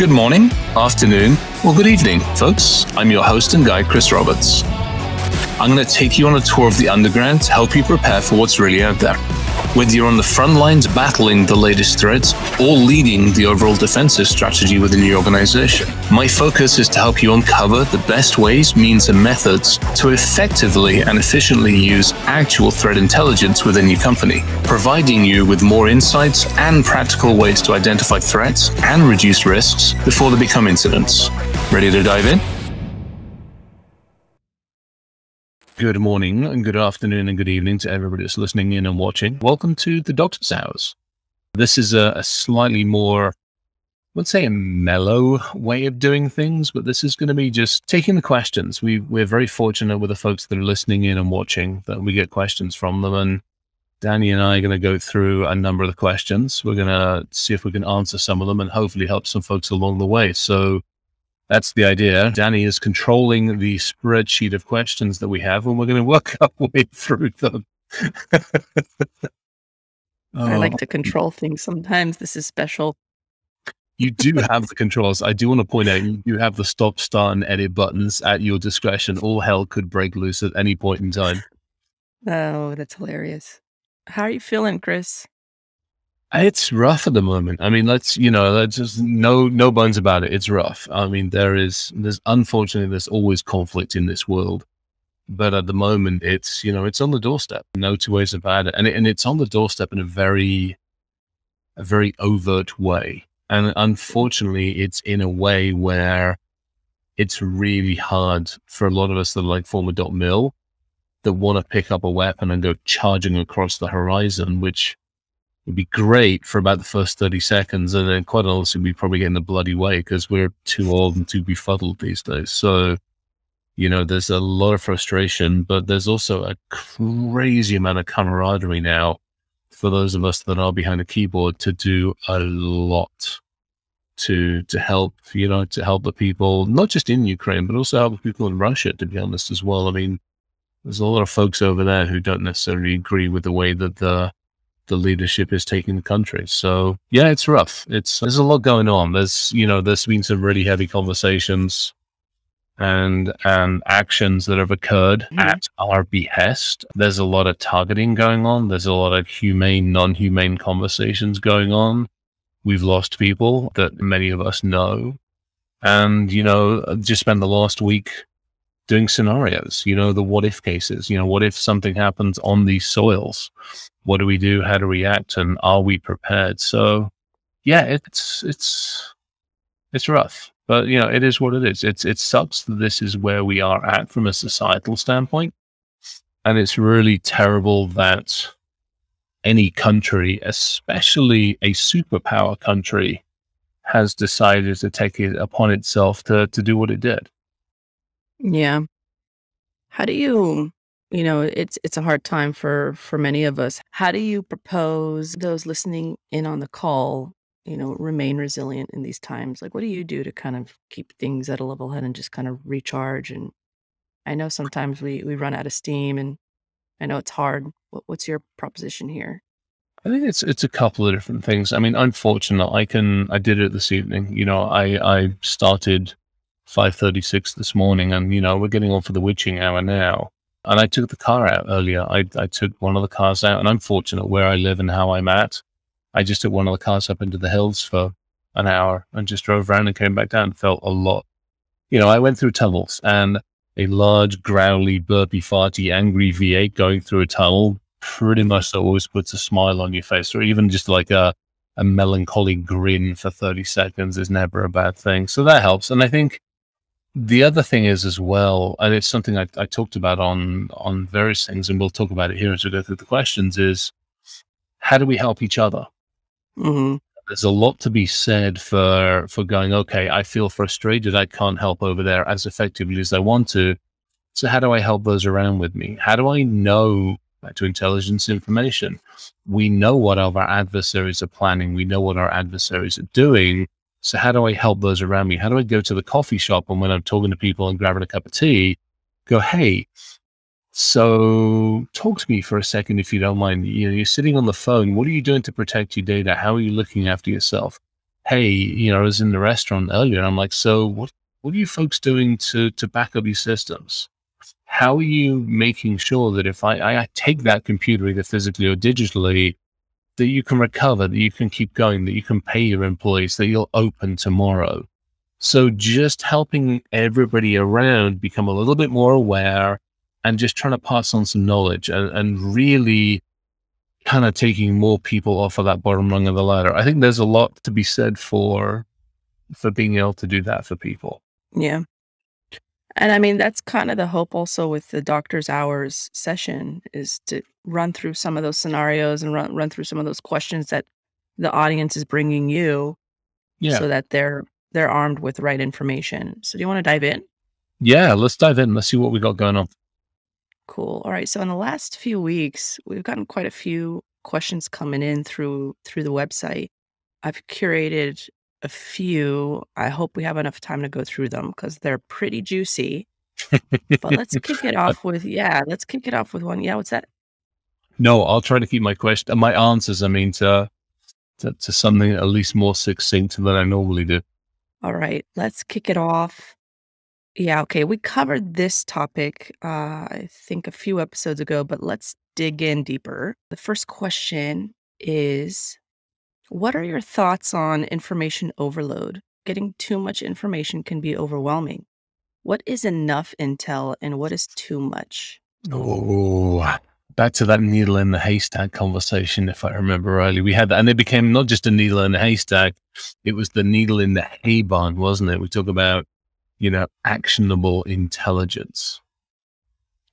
Good morning, afternoon, or good evening, folks. I'm your host and guide, Chris Roberts. I'm going to take you on a tour of the underground to help you prepare for what's really out there. Whether you're on the front lines battling the latest threats or leading the overall defensive strategy within your organization, my focus is to help you uncover the best ways, means, and methods to effectively and efficiently use actual threat intelligence within your company, providing you with more insights and practical ways to identify threats and reduce risks before they become incidents. Ready to dive in? Good morning and good afternoon and good evening to everybody that's listening in and watching. Welcome to the Doctor's Hours. This is a, a slightly more, I would say a mellow way of doing things, but this is going to be just taking the questions. We, we're very fortunate with the folks that are listening in and watching that we get questions from them. And Danny and I are going to go through a number of the questions. We're going to see if we can answer some of them and hopefully help some folks along the way. So that's the idea. Danny is controlling the spreadsheet of questions that we have, and we're going to work our way through them. I like um, to control things sometimes. This is special. You do have the controls. I do want to point out you do have the stop, start, and edit buttons at your discretion. All hell could break loose at any point in time. Oh, that's hilarious. How are you feeling, Chris? It's rough at the moment. I mean, let's you know, let's just no no bones about it. It's rough. I mean, there is there's unfortunately there's always conflict in this world, but at the moment it's you know it's on the doorstep. No two ways about it, and it, and it's on the doorstep in a very a very overt way. And unfortunately, it's in a way where it's really hard for a lot of us that are like former dot mil that want to pick up a weapon and go charging across the horizon, which would be great for about the first 30 seconds. And then quite honestly, we'd probably get in the bloody way because we're too old and too befuddled these days. So, you know, there's a lot of frustration, but there's also a crazy amount of camaraderie now for those of us that are behind a keyboard to do a lot to to help, you know, to help the people, not just in Ukraine, but also help the people in Russia, to be honest, as well. I mean, there's a lot of folks over there who don't necessarily agree with the way that the the leadership is taking the country. So yeah, it's rough. It's there's a lot going on. There's you know there's been some really heavy conversations and and actions that have occurred mm-hmm. at our behest. There's a lot of targeting going on. There's a lot of humane, non-humane conversations going on. We've lost people that many of us know, and you know just spent the last week doing scenarios. You know the what if cases. You know what if something happens on these soils what do we do? How to react? And are we prepared? So, yeah, it's it's it's rough, but you know, it is what it is. It's it sucks that this is where we are at from a societal standpoint, and it's really terrible that any country, especially a superpower country, has decided to take it upon itself to to do what it did. Yeah. How do you you know, it's it's a hard time for for many of us. How do you propose those listening in on the call, you know, remain resilient in these times? Like, what do you do to kind of keep things at a level head and just kind of recharge? And I know sometimes we we run out of steam, and I know it's hard. What, what's your proposition here? I think it's it's a couple of different things. I mean, I'm fortunate. I can I did it this evening. You know, I I started 5:36 this morning, and you know we're getting on for the witching hour now. And I took the car out earlier. I, I took one of the cars out, and I'm fortunate where I live and how I'm at. I just took one of the cars up into the hills for an hour and just drove around and came back down. Felt a lot. You know, I went through tunnels and a large, growly, burpy, farty, angry V8 going through a tunnel pretty much always puts a smile on your face, or even just like a, a melancholy grin for 30 seconds is never a bad thing. So that helps. And I think the other thing is as well, and it's something I, I talked about on on various things, and we'll talk about it here as we go through the questions. Is how do we help each other? Mm-hmm. There's a lot to be said for for going. Okay, I feel frustrated. I can't help over there as effectively as I want to. So how do I help those around with me? How do I know back to intelligence information? We know what our adversaries are planning. We know what our adversaries are doing so how do I help those around me? How do I go to the coffee shop and when I'm talking to people and grabbing a cup of tea, go, hey, so talk to me for a second if you don't mind. You know, you're sitting on the phone. What are you doing to protect your data? How are you looking after yourself? hey, you know, I was in the restaurant earlier and I'm like, so what, what are you folks doing to, to back up your systems? How are you making sure that if I, I take that computer either physically or digitally, that you can recover, that you can keep going, that you can pay your employees, that you'll open tomorrow? So just helping everybody around become a little bit more aware and just trying to pass on some knowledge and, and really kind of taking more people off of that bottom rung of the ladder. I think there's a lot to be said for for being able to do that for people. Yeah. And I mean, that's kind of the hope also with the doctor's hours session is to run through some of those scenarios and run, run through some of those questions that the audience is bringing you Yeah. so that they're they're armed with the right information. So do you want to dive in? Yeah, let's dive in. Let's see what we got going on. Cool. All right. So in the last few weeks, we've gotten quite a few questions coming in through through the website. I've curated a few. I hope we have enough time to go through them because they're pretty juicy. But let's kick it off with yeah, let's kick it off with one. Yeah, what's that? no, I'll try to keep my question, my answers. I mean, to, to to something at least more succinct than I normally do. All right, let's kick it off. Yeah, okay. We covered this topic, uh, I think a few episodes ago, but let's dig in deeper. The first question is What are your thoughts on information overload? Getting too much information can be overwhelming. What is enough intel and what is too much? Oh, back to that needle in the haystack conversation, if I remember rightly. We had that, and it became not just a needle in the haystack, it was the needle in the hay barn, wasn't it? We talk about, you know, actionable intelligence.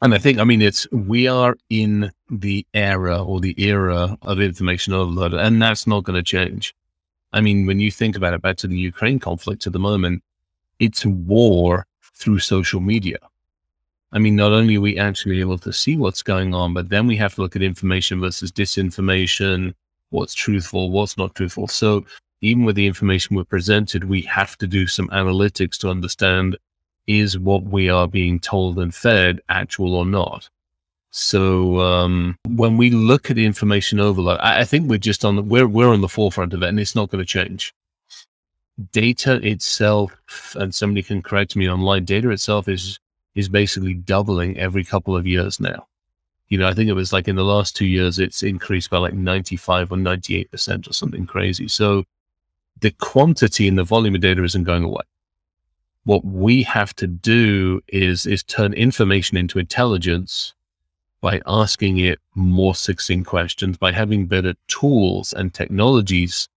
And I think, I mean, it's, we are in the era or the era of information overload, and that's not going to change. I mean, when you think about it, back to the Ukraine conflict at the moment, it's war through social media. I mean, not only are we actually able to see what's going on, but then we have to look at information versus disinformation, what's truthful, what's not truthful. So even with the information we're presented, we have to do some analytics to understand is what we are being told and fed actual or not. So um, when we look at the information overload, I, I think we're just on the, we're we're on the forefront of it, and it's not going to change. Data itself, and somebody can correct me online. Data itself is is basically doubling every couple of years now. You know, I think it was like in the last two years, it's increased by like 95 or 98% or something crazy. So the quantity and the volume of data isn't going away. What we have to do is, is turn information into intelligence by asking it more succinct questions, by having better tools and technologies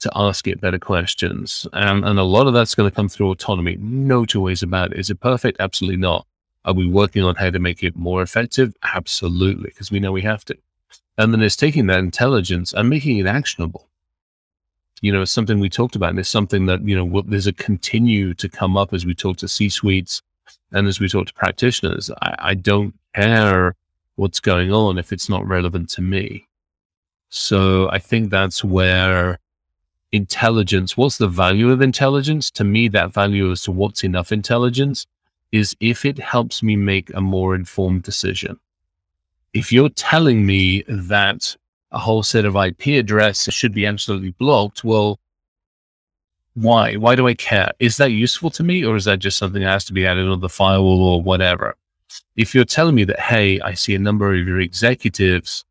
to ask it better questions. And, and a lot of that's going to come through autonomy. No two ways about it. Is it perfect? Absolutely not. Are we working on how to make it more effective? Absolutely, because we know we have to. And then it's taking that intelligence and making it actionable. You know, something we talked about, and it's something that, you know, will- there's a continue to come up as we talk to C suites and as we talk to practitioners. I, I don't care what's going on if it's not relevant to me. So I think that's where intelligence, what's the value of intelligence? To me, that value as to what's enough intelligence is if it helps me make a more informed decision. If you're telling me that a whole set of IP addresses should be absolutely blocked, well, why? Why do I care? Is that useful to me or is that just something that has to be added on the firewall or whatever? If you're telling me that, hey, I see a number of your executives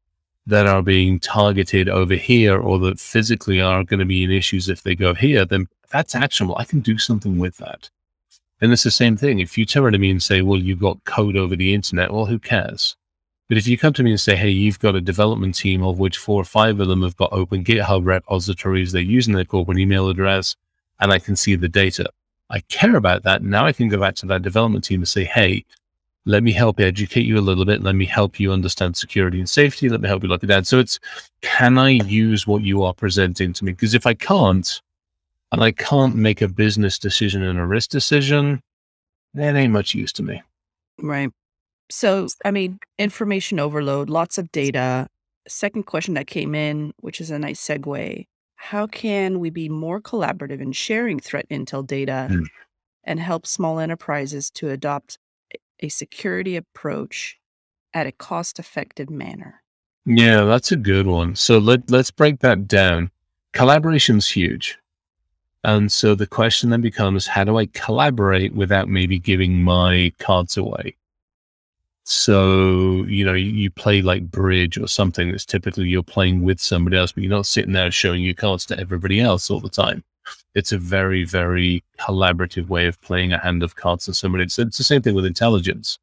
that are being targeted over here or that physically are going to be in issues if they go here, then that's actionable. I can do something with that. And it's the same thing. If you turn to me and say, well, you've got code over the internet, well, who cares? But if you come to me and say, hey, you've got a development team of which four or five of them have got open GitHub repositories, they're using their corporate email address, and I can see the data. I care about that. Now I can go back to that development team and say, hey, let me help educate you a little bit. Let me help you understand security and safety. Let me help you look at that. So it's, can I use what you are presenting to me? Because if I can't, and I can't make a business decision and a risk decision, that ain't much use to me. Right. So, I mean, information overload, lots of data. Second question that came in, which is a nice segue. How can we be more collaborative in sharing threat intel data Mm. and help small enterprises to adopt a- security approach at a cost effective manner? Yeah, that's a good one. So let let's break that down. Collaboration's huge. And so the question then becomes how do I collaborate without maybe giving my cards away? So, you know, you, play like bridge or something that's typically you're playing with somebody else, but you're not sitting there showing your cards to everybody else all the time. It's a very, very collaborative way of playing a hand of cards to somebody. It's, it's the same thing with intelligence.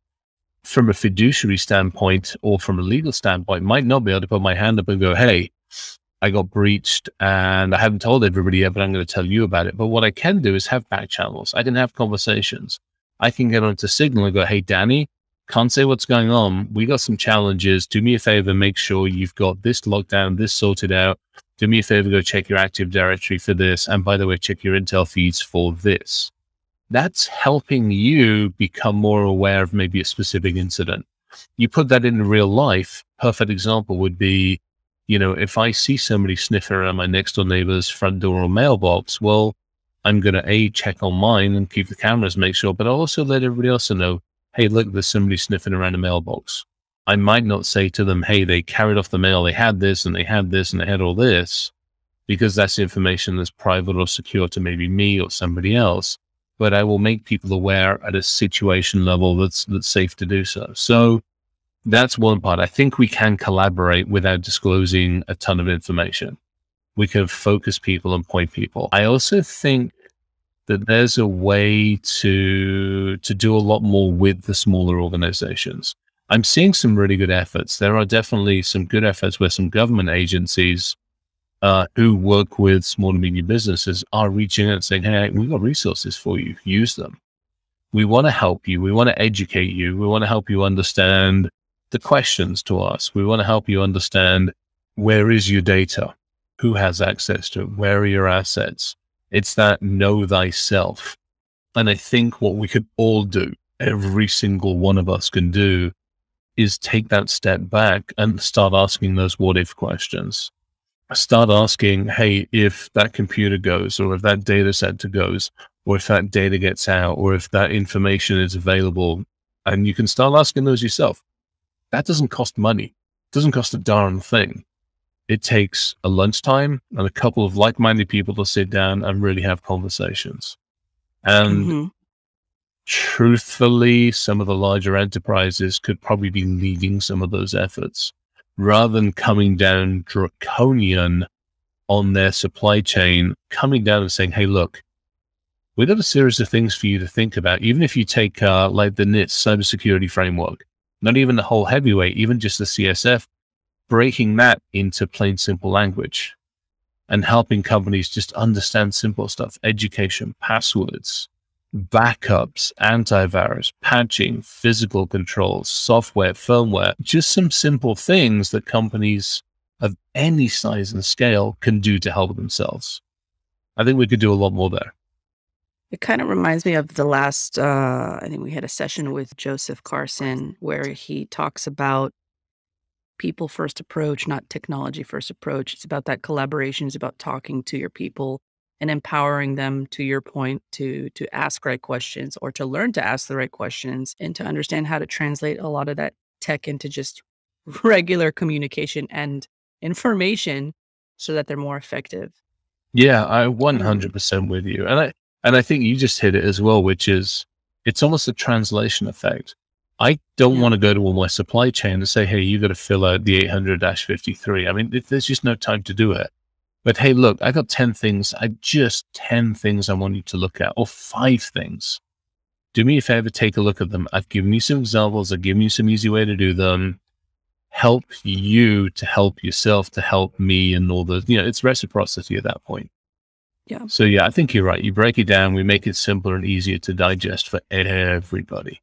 From a fiduciary standpoint or from a legal standpoint, might not be able to put my hand up and go, hey, I got breached and I haven't told everybody yet, but I'm going to tell you about it. But what I can do is have back channels. I can have conversations. I can get onto Signal and go, hey, Danny, can't say what's going on. We got some challenges. Do me a favor, make sure you've got this lockdown, this sorted out. Do me a favor, go check your Active Directory for this. And by the way, check your Intel feeds for this. That's helping you become more aware of maybe a specific incident. You put that in real life. Perfect example would be you know, if I see somebody sniffing around my next door neighbor's front door or mailbox, well, I'm going to A, check on mine and keep the cameras, make sure, but I'll also let everybody else know, hey, look, there's somebody sniffing around a mailbox. I might not say to them, hey, they carried off the mail, they had this and they had this and they had all this, because that's information that's private or secure to maybe me or somebody else. But I will make people aware at a situation level that's that's safe to do so. So that's one part. I think we can collaborate without disclosing a ton of information. We can focus people and point people. I also think that there's a way to to do a lot more with the smaller organizations. I'm seeing some really good efforts. There are definitely some good efforts where some government agencies uh, who work with small and medium businesses are reaching out and saying, "Hey, we've got resources for you. Use them. We want to help you. We want to educate you. We want to help you understand the questions to us. We want to help you understand where is your data? Who has access to it? Where are your assets? It's that know thyself. And I think what we could all do, every single one of us can do, is take that step back and start asking those what if questions. Start asking, hey, if that computer goes, or if that data center goes, or if that data gets out, or if that information is available, and you can start asking those yourself that doesn't cost money. It doesn't cost a darn thing. It takes a lunchtime and a couple of like-minded people to sit down and really have conversations. And mm-hmm. truthfully, some of the larger enterprises could probably be leading some of those efforts rather than coming down draconian on their supply chain, coming down and saying, Hey, look, we've got a series of things for you to think about. Even if you take uh, like the NIST cybersecurity framework, not even the whole heavyweight, even just the CSF, breaking that into plain simple language and helping companies just understand simple stuff, education, passwords, backups, antivirus, patching, physical controls, software, firmware, just some simple things that companies of any size and scale can do to help themselves. I think we could do a lot more there. It kind of reminds me of the last, uh, I think we had a session with Joseph Carson where he talks about people first approach, not technology first approach. It's about that collaboration. It's about talking to your people and empowering them to your point to to ask right questions or to learn to ask the right questions and to understand how to translate a lot of that tech into just regular communication and information so that they're more effective. Yeah, I 100% mm. with you. And I and I think you just hit it as well, which is it's almost a translation effect. I don't yeah. want to go to all my supply chain and say, hey, you got to fill out the 800 53. I mean, there's just no time to do it. But hey, look, I got 10 things. I just 10 things I want you to look at, or five things. Do me a favor, take a look at them. I've given you some examples, I've given you some easy way to do them. Help you to help yourself, to help me, and all the, you know, it's reciprocity at that point. Yeah. So yeah, I think you're right. You break it down, we make it simpler and easier to digest for everybody.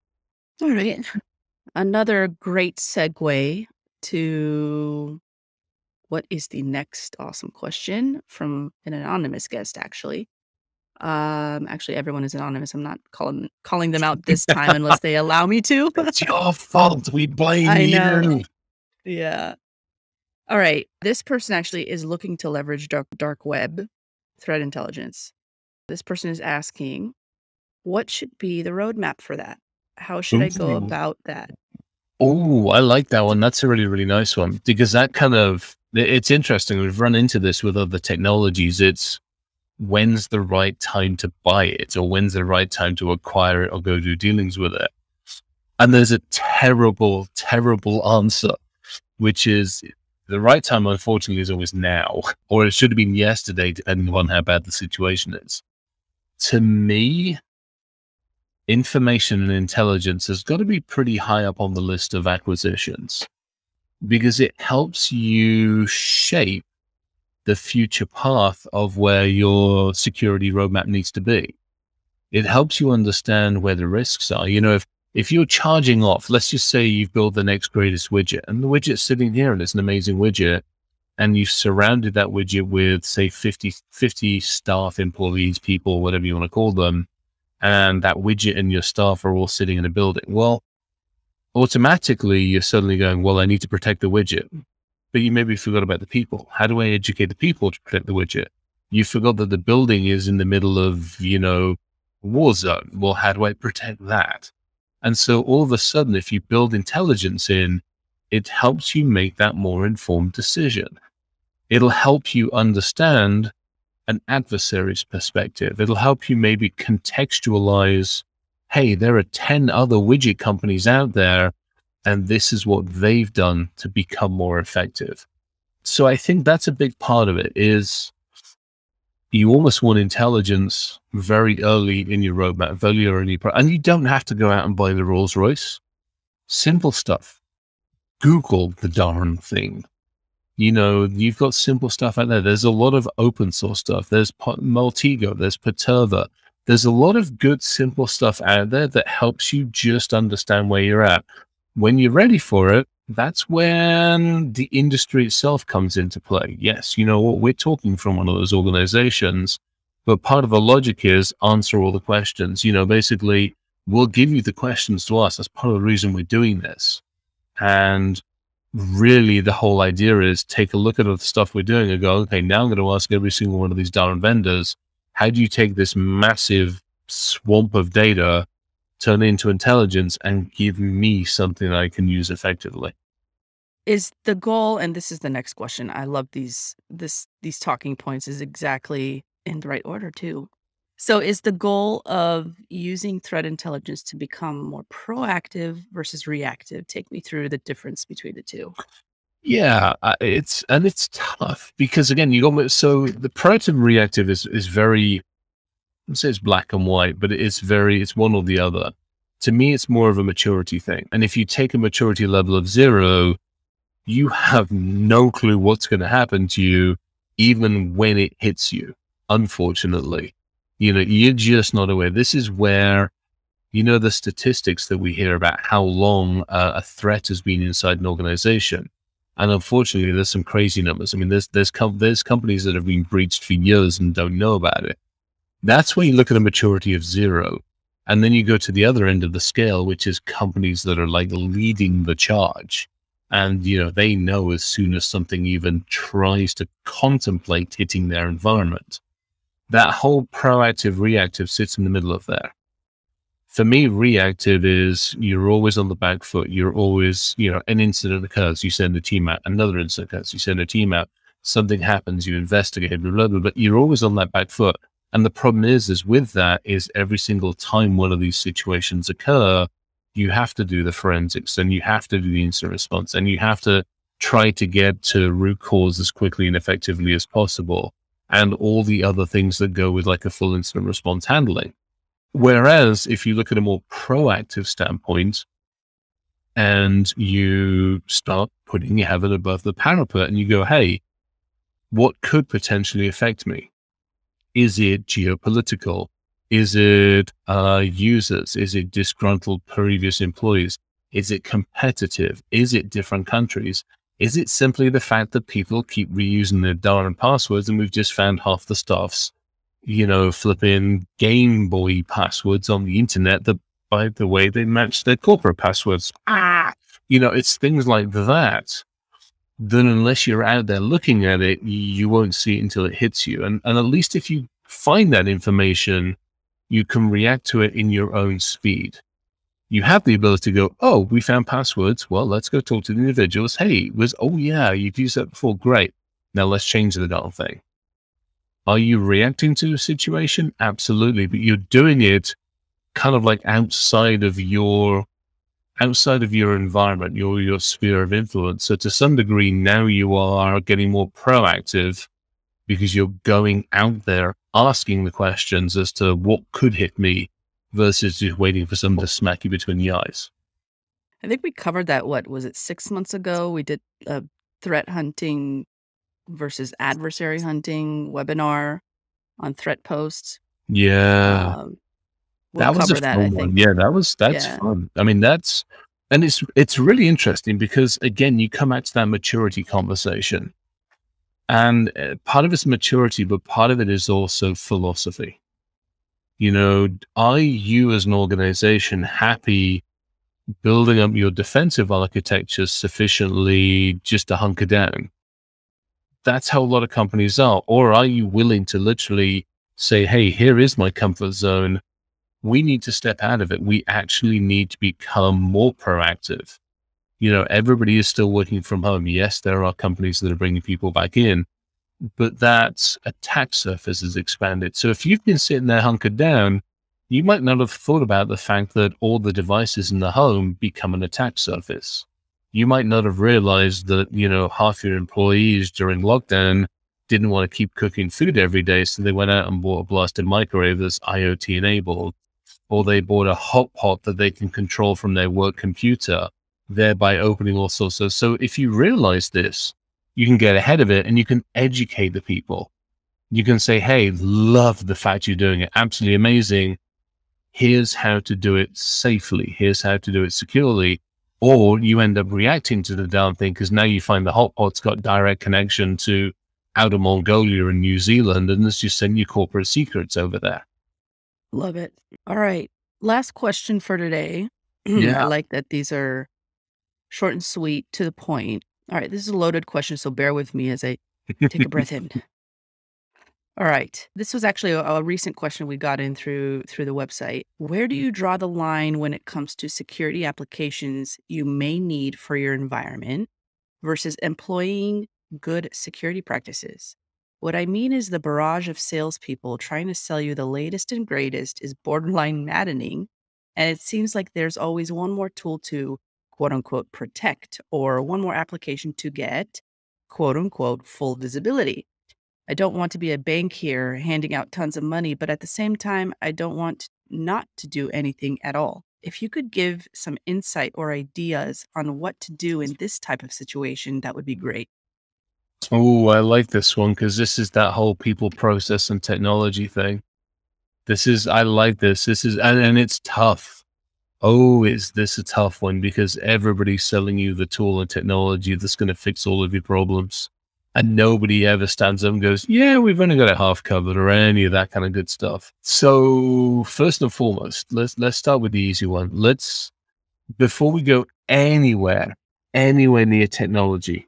All right. Another great segue to what is the next awesome question from an anonymous guest actually. Um actually everyone is anonymous. I'm not calling calling them out this time unless they allow me to. It's your fault. We blame I know. you. Yeah. All right. This person actually is looking to leverage dark dark web threat intelligence. This person is asking, what should be the roadmap for that? How should I go about that? Oh, I like that one. That's a really, really nice one because that kind of, it's interesting. We've run into this with other technologies. It's, when's the right time to buy it or when's the right time to acquire it or go do dealings with it. And there's a terrible, terrible answer, which is the right time, unfortunately, is always now, or it should have been yesterday, depending on how bad the situation is. To me, information and intelligence has got to be pretty high up on the list of acquisitions because it helps you shape the future path of where your security roadmap needs to be. It helps you understand where the risks are. You know, if, if you're charging off, let's just say you've built the next greatest widget and the widget's sitting here and it's an amazing widget and you've surrounded that widget with say 50, 50 staff, employees, people, whatever you want to call them. And that widget and your staff are all sitting in a building. Well, automatically you're suddenly going, well, I need to protect the widget but you maybe forgot about the people. How do I educate the people to protect the widget? You forgot that the building is in the middle of, you know, war zone. Well, how do I protect that? And so all of a sudden, if you build intelligence in, it helps you make that more informed decision. It'll help you understand an adversary's perspective. It'll help you maybe contextualize, hey, there are 10 other widget companies out there and this is what they've done to become more effective. So I think that's a big part of it is you almost want intelligence very early in your roadmap, very early, in your and you don't have to go out and buy the Rolls Royce. Simple stuff. Google the darn thing. You know, you've got simple stuff out there. There's a lot of open source stuff. There's Maltego, there's Paterva. There's a lot of good, simple stuff out there that helps you just understand where you're at when you're ready for it, that's when the industry itself comes into play. Yes, you know what, we're talking from one of those organizations, but part of the logic is answer all the questions. You know, basically, we'll give you the questions to us. That's part of the reason we're doing this. And really, the whole idea is take a look at the stuff we're doing and go, okay, now I'm going to ask every single one of these darn vendors, how do you take this massive swamp of data turn into intelligence and give me something I can use effectively. Is the goal, and this is the next question. I love these this these talking points is exactly in the right order too. So is the goal of using threat intelligence to become more proactive versus reactive? Take me through the difference between the two. Yeah, it's and it's tough because again, you got so the proactive reactive is is very I say it's black and white, but it's very, it's one or the other. To me, it's more of a maturity thing. And if you take a maturity level of zero, you have no clue what's going to happen to you, even when it hits you, unfortunately. You know, you're just not aware. This is where, you know, the statistics that we hear about how long uh, a threat has been inside an organization. And unfortunately, there's some crazy numbers. I mean, there's there's com- there's companies that have been breached for years and don't know about it. That's where you look at a maturity of zero. And then you go to the other end of the scale, which is companies that are like leading the charge. And, you know, they know as soon as something even tries to contemplate hitting their environment. That whole proactive reactive sits in the middle of there. For me, reactive is you're always on the back foot. You're always, you know, an incident occurs, you send a team out. Another incident occurs, you send a team out. Something happens, you investigate, blah, blah, blah, but you're always on that back foot. And the problem is, is with that is every single time one of these situations occur, you have to do the forensics and you have to do the incident response and you have to try to get to root cause as quickly and effectively as possible and all the other things that go with like a full incident response handling. Whereas if you look at a more proactive standpoint and you start putting your head above the parapet and you go, Hey, what could potentially affect me? Is it geopolitical? Is it uh, users? Is it disgruntled previous employees? Is it competitive? Is it different countries? Is it simply the fact that people keep reusing their darn passwords and we've just found half the stuff's, you know, flipping Game Boy passwords on the internet that, by the way, they match their corporate passwords? Ah, you know, it's things like that then unless you're out there looking at it, you won't see it until it hits you. And, and at least if you find that information, you can react to it in your own speed. You have the ability to go, oh, we found passwords. Well, let's go talk to the individuals. Hey, was, oh yeah, you've used that before. Great. Now let's change the darn thing. Are you reacting to a situation? Absolutely. But you're doing it kind of like outside of your outside of your environment, your your sphere of influence. So to some degree, now you are getting more proactive because you're going out there asking the questions as to what could hit me versus just waiting for someone to smack you between the eyes. I think we covered that. What was it? Six months ago, we did a threat hunting versus adversary hunting webinar on threat posts. Yeah. Um, we'll that was a that, fun one. Yeah, that was that's yeah. fun. I mean, that's and it's it's really interesting because again, you come out to that maturity conversation, and uh, part of it's maturity, but part of it is also philosophy. You know, are you as an organization happy building up your defensive architecture sufficiently just to hunker down? That's how a lot of companies are. Or are you willing to literally say, hey, here is my comfort zone we need to step out of it. We actually need to become more proactive. You know, everybody is still working from home. Yes, there are companies that are bringing people back in, but that attack surface has expanded. So if you've been sitting there hunkered down, you might not have thought about the fact that all the devices in the home become an attack surface. You might not have realized that, you know, half your employees during lockdown didn't want to keep cooking food every day. So they went out and bought a blasted microwave that's IoT enabled or they bought a hot pot that they can control from their work computer, thereby opening all sorts of. So if you realize this, you can get ahead of it and you can educate the people. You can say, Hey, love the fact you're doing it. Absolutely amazing. Here's how to do it safely. Here's how to do it securely. Or you end up reacting to the damn thing because now you find the hot pot's got direct connection to outer Mongolia and New Zealand, and let's just send you corporate secrets over there. Love it. All right. Last question for today. Yeah. I like that these are short and sweet to the point. All right. This is a loaded question, so bear with me as I take a breath in. All right. This was actually a, a recent question we got in through through the website. Where do mm-hmm. you draw the line when it comes to security applications you may need for your environment versus employing good security practices? What I mean is the barrage of salespeople trying to sell you the latest and greatest is borderline maddening. And it seems like there's always one more tool to quote unquote protect or one more application to get quote unquote full visibility. I don't want to be a bank here handing out tons of money, but at the same time, I don't want not to do anything at all. If you could give some insight or ideas on what to do in this type of situation, that would be great. Oh, I like this one because this is that whole people, process, and technology thing. This is, I like this. This is, and, and it's tough. Oh, is this a tough one because everybody's selling you the tool and technology that's going to fix all of your problems. And nobody ever stands up and goes, Yeah, we've only got it half covered or any of that kind of good stuff. So, first and foremost, let's let's start with the easy one. Let's before we go anywhere, anywhere near technology,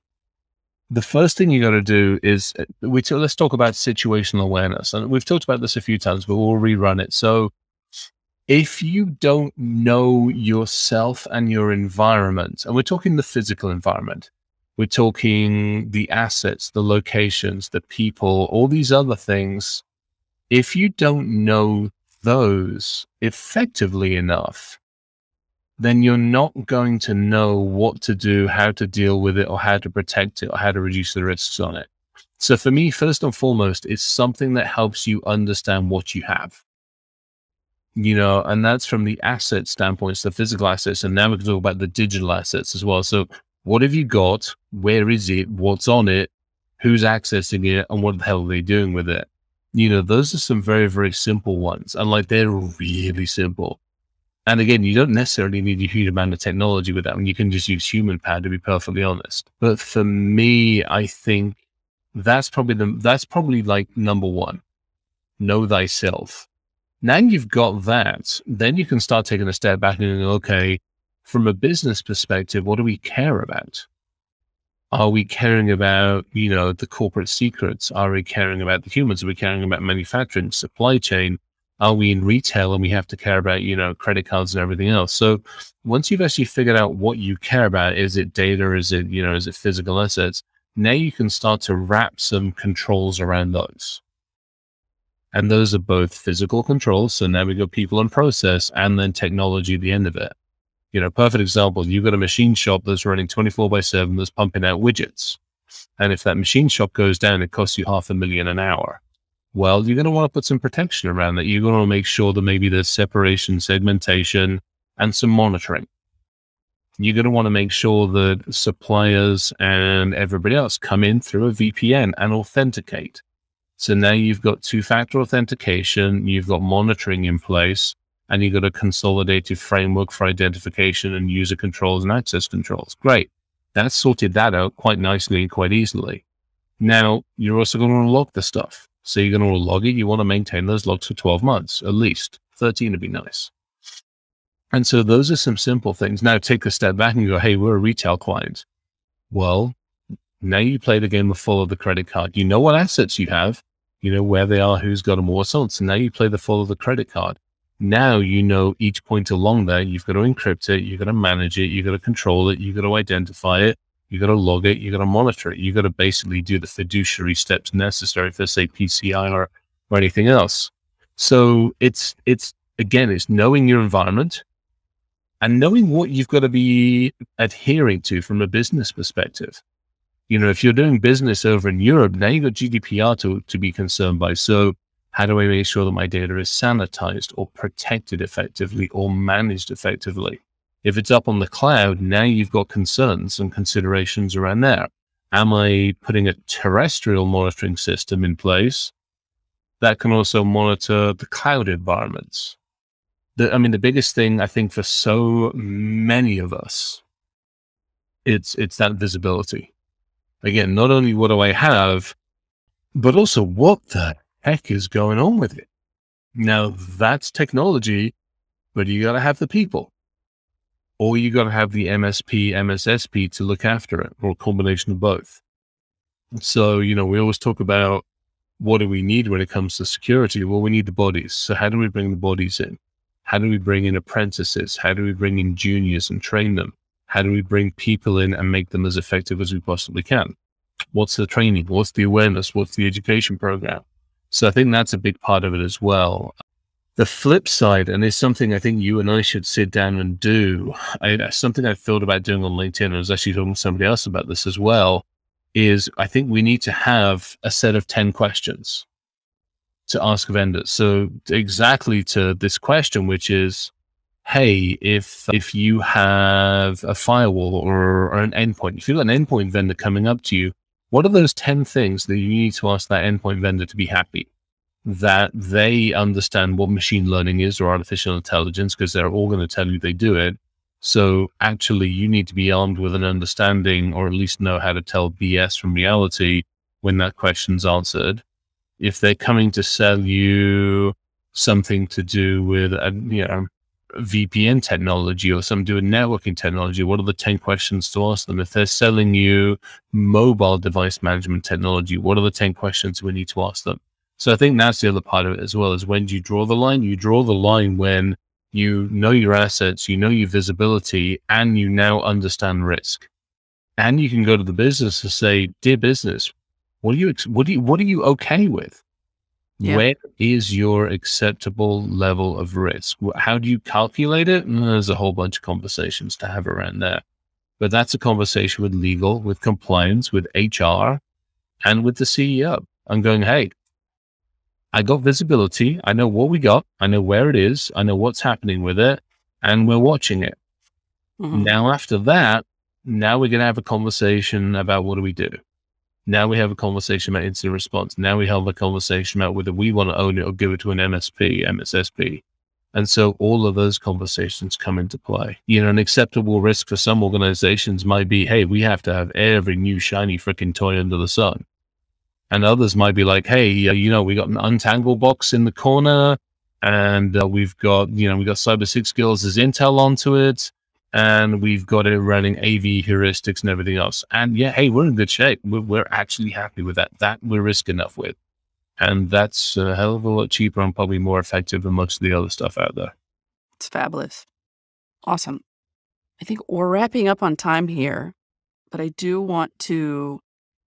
the first thing you got to do is uh, we t- let's talk about situational awareness, and we've talked about this a few times, but we'll rerun it. So, if you don't know yourself and your environment, and we're talking the physical environment, we're talking the assets, the locations, the people, all these other things. If you don't know those effectively enough, then you're not going to know what to do, how to deal with it, or how to protect it, or how to reduce the risks on it. So for me, first and foremost, it's something that helps you understand what you have. You know, and that's from the asset standpoint, the physical assets. And now we can talk about the digital assets as well. So what have you got? Where is it? What's on it? Who's accessing it? And what the hell are they doing with it? You know, those are some very, very simple ones. And like they're really simple. And again, you don't necessarily need a huge amount of technology with that. I mean, you can just use human power to be perfectly honest. But for me, I think that's probably the that's probably like number one. Know thyself. Now you've got that, then you can start taking a step back and okay, from a business perspective, what do we care about? Are we caring about, you know, the corporate secrets? Are we caring about the humans? Are we caring about manufacturing, supply chain? are we in retail and we have to care about you know credit cards and everything else so once you've actually figured out what you care about is it data is it you know is it physical assets now you can start to wrap some controls around those And those are both physical controls. So now we got people and process and then technology at the end of it. You know, perfect example, you've got a machine shop that's running 24 by 7 that's pumping out widgets. And if that machine shop goes down, it costs you half a million an hour. Well, you're going to want to put some protection around that. You're going to make sure that maybe there's separation, segmentation, and some monitoring. You're going to want to make sure that suppliers and everybody else come in through a VPN and authenticate. So now you've got two factor authentication, you've got monitoring in place, and you've got a consolidated framework for identification and user controls and access controls. Great. That's sorted that out quite nicely and quite easily. Now you're also going to log the stuff. So you're going to log it. You want to maintain those logs for 12 months, at least 13 would be nice. And so those are some simple things. Now take a step back and go, Hey, we're a retail client. Well, now you play the game of follow the credit card. You know what assets you have. You know where they are, who's got them, what's on. So now you play the follow the credit card. Now you know each point along there, you've got to encrypt it, you've got to manage it, you've got to control it, you've got to identify it, you've got to log it, you've got to monitor it, you've got to basically do the fiduciary steps necessary for say PCI or, or anything else. So it's it's again, it's knowing your environment and knowing what you've got to be adhering to from a business perspective. You know, if you're doing business over in Europe, now you've got GDPR to, to be concerned by. So how do I make sure that my data is sanitized or protected effectively or managed effectively? If it's up on the cloud, now you've got concerns and considerations around there. Am I putting a terrestrial monitoring system in place that can also monitor the cloud environments? The, I mean, the biggest thing I think for so many of us, it's it's that visibility. Again, not only what do I have, but also what the heck is going on with it? Now that's technology, but you got to have the people or you got to have the MSP, MSSP to look after it or a combination of both. So, you know, we always talk about what do we need when it comes to security? Well, we need the bodies. So how do we bring the bodies in? How do we bring in apprentices? How do we bring in juniors and train them? How do we bring people in and make them as effective as we possibly can? What's the training? What's the awareness? What's the education program? So I think that's a big part of it as well. The flip side, and it's something I think you and I should sit down and do, I, something I've thought about doing on LinkedIn, and I was actually talking to somebody else about this as well, is I think we need to have a set of 10 questions to ask vendors. So exactly to this question, which is, hey, if if you have a firewall or, or an endpoint, if you've got an endpoint vendor coming up to you, what are those 10 things that you need to ask that endpoint vendor to be happy? That they understand what machine learning is or artificial intelligence, because they're all going to tell you they do it. So actually, you need to be armed with an understanding or at least know how to tell BS from reality when that question's answered. If they're coming to sell you something to do with, a, you know, VPN technology or some doing networking technology, what are the 10 questions to ask them? If they're selling you mobile device management technology, what are the 10 questions we need to ask them? So I think that's the other part of it as well is when do you draw the line? You draw the line when you know your assets, you know your visibility, and you now understand risk. And you can go to the business to say, dear business, what are you, what do you, what are you okay with? Yeah. Where is your acceptable level of risk? How do you calculate it? And there's a whole bunch of conversations to have around there. But that's a conversation with legal, with compliance, with HR, and with the CEO. I'm going, hey, I got visibility. I know what we got. I know where it is. I know what's happening with it. And we're watching it. Mm-hmm. Now, after that, now we're going to have a conversation about what do we do? Now we have a conversation about incident response. Now we have a conversation about whether we want to own it or give it to an MSP, MSSP. And so all of those conversations come into play. You know, an acceptable risk for some organizations might be, hey, we have to have every new shiny freaking toy under the sun. And others might be like, hey, you know, we got an Untangle box in the corner and uh, we've got, you know, we got Cybersixgill's as Intel onto it and we've got it running AV heuristics and everything else. And yeah, hey, we're in good shape. We're, we're, actually happy with that. That we're risk enough with. And that's a hell of a lot cheaper and probably more effective than most of the other stuff out there. It's fabulous. Awesome. I think we're wrapping up on time here, but I do want to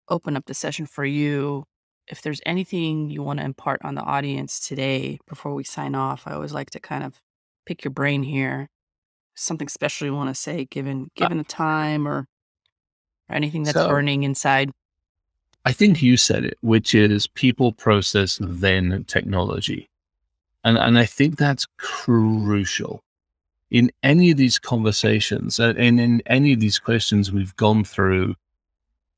open up the session for you if there's anything you want to impart on the audience today before we sign off, I always like to kind of pick your brain here. Something special you want to say, given Uh given the time or, or anything that's So burning inside. I think you said it, which is people process then technology. And and I think that's crucial. In any of these conversations uh, and in any of these questions we've gone through,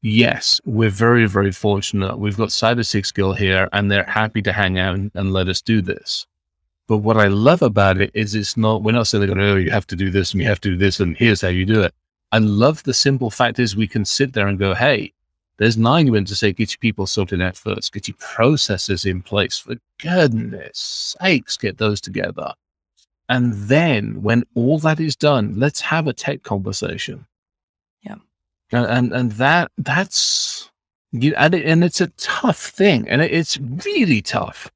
yes, we're very, very fortunate. We've got Cybersixgill here and they're happy to hang out and, and let us do this. But what I love about it is it's not, we're not saying, oh, you have to do this and you have to do this and here's how you do it. I love the simple fact is we can sit there and go, hey, there's nine went to say, get your people sorted out first, get your processes in place. For goodness sakes, get those together. And then when all that is done, let's have a tech conversation. Yeah. And and, and that that's you and, it, and it's a tough thing. And it, it's really tough,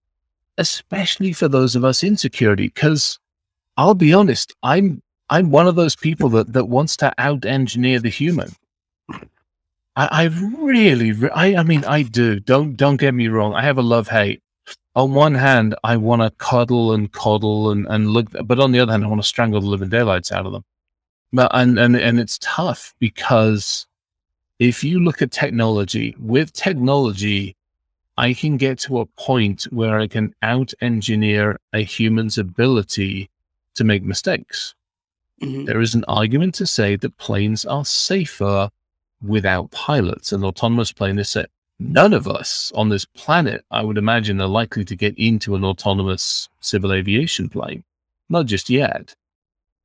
especially for those of us in security, because I'll be honest, I'm I'm one of those people that, that wants to out engineer the human. I, I really, re- I, I mean, I do. Don't, don't get me wrong. I have a love hate. On one hand, I want to cuddle and coddle and, and look, but on the other hand, I want to strangle the living daylights out of them. But, and, and, and it's tough because if you look at technology, with technology, I can get to a point where I can out engineer a human's ability to make mistakes. Mhm. There is an argument to say that planes are safer without pilots. An autonomous plane is safe. None of us on this planet, I would imagine, are likely to get into an autonomous civil aviation plane. Not just yet.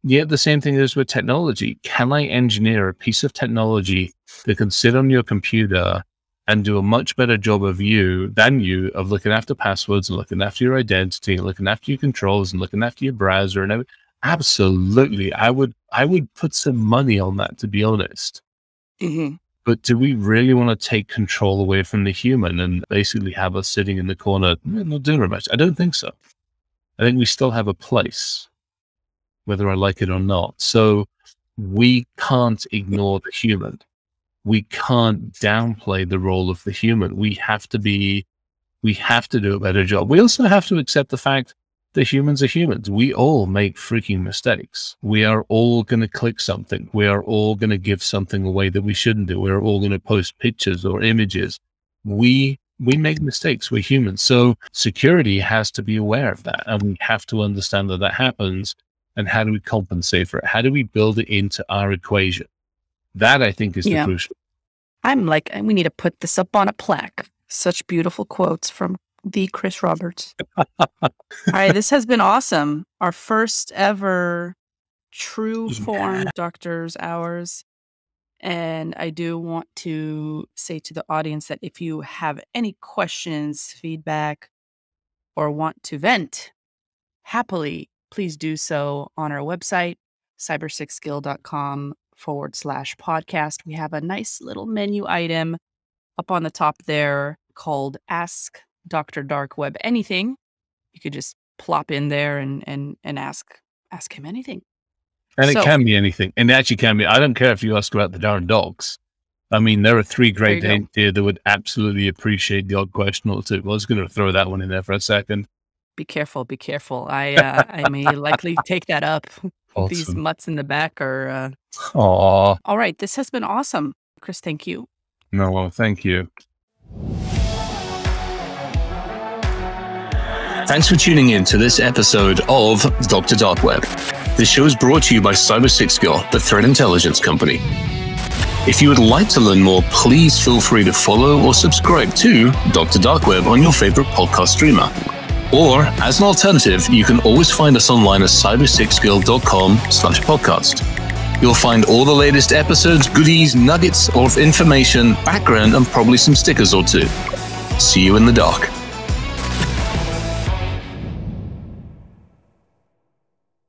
Yet the same thing is with technology. Can I engineer a piece of technology that can sit on your computer and do a much better job of you than you of looking after passwords and looking after your identity and looking after your controls and looking after your browser and everything? Absolutely. I would I would put some money on that to be honest. Mhm. But do we really want to take control away from the human and basically have us sitting in the corner "Eh, not doing very much? I don't think so. I think we still have a place, whether I like it or not. So we can't ignore the human. We can't downplay the role of the human. We have to be, we have to do a better job. We also have to accept the fact that humans are humans. We all make freaking mistakes. We are all going to click something. We are all going to give something away that we shouldn't do. We're all going to post pictures or images. We we make mistakes. We're humans. So security has to be aware of that, and we have to understand that that happens. And how do we compensate for it? How do we build it into our equation? That I think is Yeah. the crucial. I'm like, we need to put this up on a plaque. Such beautiful quotes from the Chris Roberts. All right, this has been awesome. Our first ever true form doctor's hours. And I do want to say to the audience that if you have any questions, feedback, or want to vent happily, please do so on our website, cybersixgill.com forward slash podcast. We have a nice little menu item up on the top there called Ask Dr. Dark Web Anything. You could just plop in there and and and ask ask him anything. And So- it can be anything. And it actually can be. I don't care if you ask about the darn dogs. I mean, there are three great There you here that would absolutely appreciate the odd question or two. I was going to throw that one in there for a second. Be careful, be careful. I uh, I may likely take that up. These mutts in the back are uh... Aw. all right. This has been awesome, Chris. Thank you. No, well, thank you. Thanks for tuning in to this episode of Dr. Dark Web. This show is brought to you by Cybersixgill, the threat intelligence company. If you would like to learn more, please feel free to follow or subscribe to Dr. Dark Web on your favorite podcast streamer. Or, as an alternative, you can always find us online at cybersixgill.com slash podcast. You'll find all the latest episodes, goodies, nuggets of information, background, and probably some stickers or two. See you in the dark.